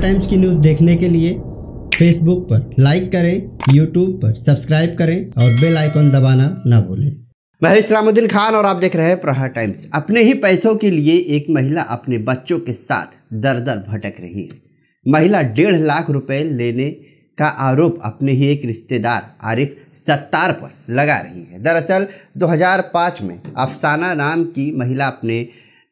Times की news देखने के लिए फेसबुक पर लाइक करें यूट्यूब पर सब्सक्राइब करें और बेल आइकॉन दबाना ना भूलें। मैं इस्लामुद्दीन खान और आप देख रहे हैं प्रहार टाइम्स अपने ही पैसों के लिए एक महिला अपने बच्चों के साथ दर दर भटक रही है। महिला डेढ़ लाख रुपए लेने का आरोप अपने ही एक रिश्तेदार आरिफ सत्तार पर लगा रही है। दरअसल 2005 में अफसाना नाम की महिला अपने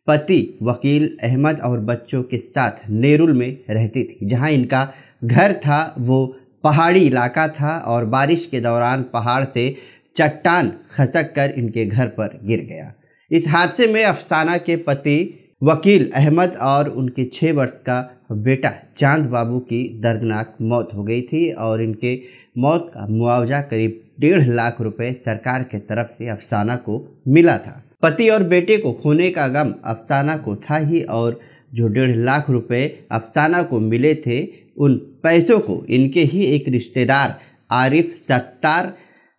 पति, वकील अहमद और बच्चों के साथ नेरुल में रहती थी, जहाँ इनका घर था, वो पहाड़ी इलाका था और बारिश के दौरान पहाड़ से चट्टान खसक कर इनके घर पर गिर गया। इस हादसे में अफसाना के पति, वकील अहमद और उनके छः वर्ष का बेटा चाँद बाबू की दर्दनाक मौत हो गई थी और इनके मौत का मुआवजा करीब डेढ़ लाख रुपए सरकार के तरफ़ से अफसाना को मिला था। पति और बेटे को खोने का गम अफसाना को था ही और जो डेढ़ लाख रुपए अफसाना को मिले थे, उन पैसों को इनके ही एक रिश्तेदार आरिफ सत्तार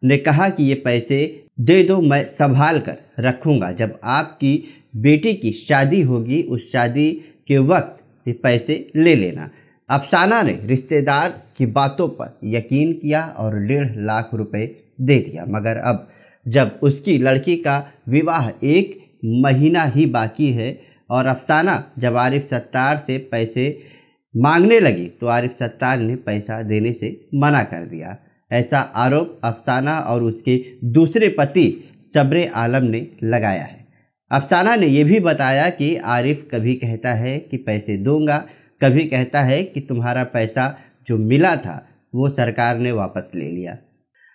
ने कहा कि ये पैसे दे दो, मैं संभाल कर रखूँगा। जब आपकी बेटी की शादी होगी, उस शादी के वक्त ये पैसे ले लेना। अफसाना ने रिश्तेदार की बातों पर यकीन किया और डेढ़ लाख रुपए दे दिया। मगर अब जब उसकी लड़की का विवाह एक महीना ही बाकी है और अफसाना जब आरिफ सत्तार से पैसे मांगने लगी तो आरिफ सत्तार ने पैसा देने से मना कर दिया। ऐसा आरोप अफसाना और उसके दूसरे पति सब्र आलम ने लगाया है। अफसाना ने यह भी बताया कि आरिफ कभी कहता है कि पैसे दूँगा, कभी कहता है कि तुम्हारा पैसा जो मिला था वो सरकार ने वापस ले लिया।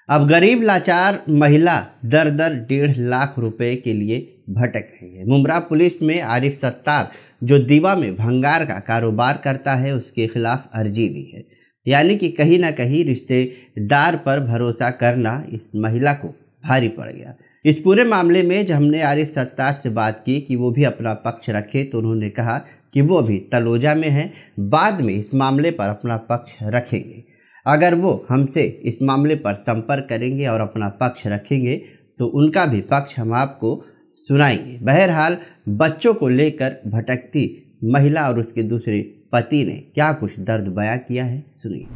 अब गरीब लाचार महिला दर दर डेढ़ लाख रुपए के लिए भटक रही है। मुमरा पुलिस में आरिफ सत्तार, जो दीवा में भंगार का कारोबार करता है, उसके खिलाफ अर्जी दी है। यानी कि कहीं ना कहीं रिश्तेदार पर भरोसा करना इस महिला को भारी पड़ गया। इस पूरे मामले में जब हमने आरिफ सत्तार से बात की कि वो भी अपना पक्ष रखे तो उन्होंने कहा कि वो अभी तलोजा में हैं। बाद में इस मामले पर अपना पक्ष रखेंगे। अगर वो हमसे इस मामले पर संपर्क करेंगे और अपना पक्ष रखेंगे तो उनका भी पक्ष हम आपको सुनाएँगे। बहरहाल बच्चों को लेकर भटकती महिला और उसके दूसरे पति ने क्या कुछ दर्द बयां किया है? सुनिए।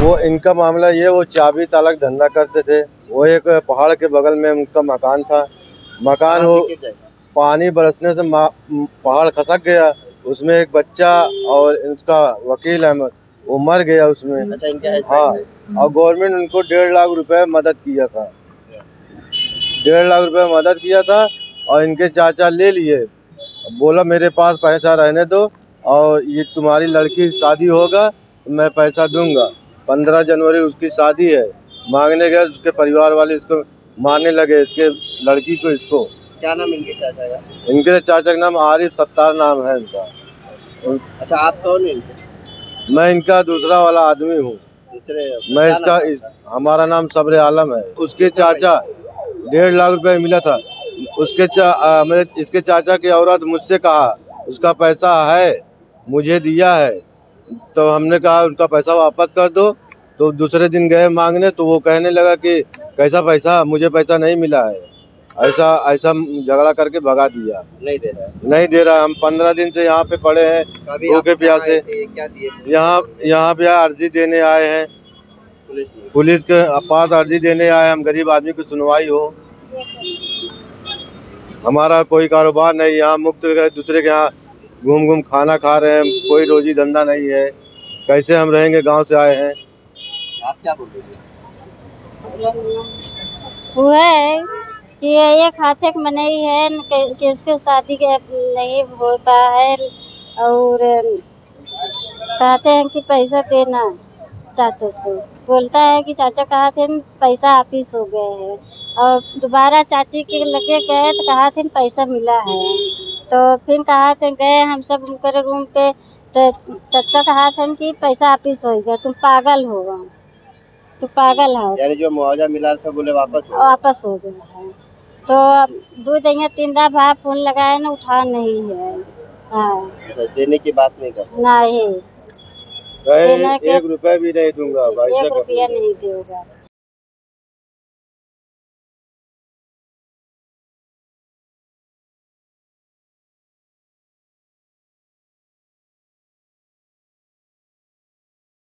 वो इनका मामला ये वो चाबी तालक धंधा करते थे। वो एक पहाड़ के बगल में उनका मकान था। मकान वो पानी बरसने से पहाड़ खसक गया। उसमें एक बच्चा और इनका वकील अहमद वो मर गया उसमें। अच्छा, हाँ और गवर्नमेंट उनको डेढ़ लाख रुपए मदद किया था। डेढ़ लाख रुपए मदद किया था और इनके चाचा ले लिए। बोला मेरे पास पैसा रहने दो और ये तुम्हारी लड़की शादी होगा तो मैं पैसा दूँगा। पंद्रह जनवरी उसकी शादी है। मांगने गए उसके परिवार वाले इसको मारने लगे इसके लड़की को इसको। क्या नाम इनके चाचा का? इनके चाचा का नाम आरिफ सत्तार नाम है इनका। अच्छा आप कौन है मैं इनका दूसरा वाला आदमी हूँ। मैं इसका इस, हमारा नाम सब्र आलम है। उसके चाचा डेढ़ लाख रुपए मिला था। उसके चा, आ, मेरे इसके चाचा की औरत मुझसे कहा उसका पैसा है मुझे दिया है। तो हमने कहा उनका पैसा वापस कर दो। तो दूसरे दिन गए मांगने तो वो कहने लगा कि कैसा पैसा? मुझे पैसा नहीं मिला है। ऐसा ऐसा झगड़ा करके भगा दिया। नहीं दे रहा है। नहीं दे रहा हम पंद्रह दिन से यहाँ पे पड़े हैं भूखे प्यासे यहाँ यहाँ पे अर्जी देने आए हैं। पुलिस के पास अर्जी देने आए हम गरीब आदमी की सुनवाई हो। हमारा कोई कारोबार नहीं। यहाँ मुक्त दूसरे के यहाँ घूम घूम खाना खा रहे हैं। कोई रोजी धंधा नहीं है। कैसे हम रहेंगे? गाँव से आए हैं। आप क्या बोल रहे हैं कि ये खाते में नहीं है कि इसके शादी के नहीं होता है और कहते हैं कि पैसा देना चाचा से। बोलता है कि चाचा कहा थे पैसा ऑफ़िस हो गए हैं। और दोबारा चाची के लगे गए तो कहा थे पैसा मिला है। तो फिर कहा थे गए हम सब उनके रूम पे तो चाचा कहा थे कि पैसा ऑफ़िस हो गया तुम पागल हो। तुम पागल हो। यानी जो मुआवजा मिला था बोले वापस वापस हो गया है। तो दो जगह तीन रात भाई फ़ोन लगाए ना उठा नहीं है। हाँ। तो देने की बात नहीं कर नहीं। एक रुपया भी नहीं दूँगा एक रुपया नहीं दूँगा।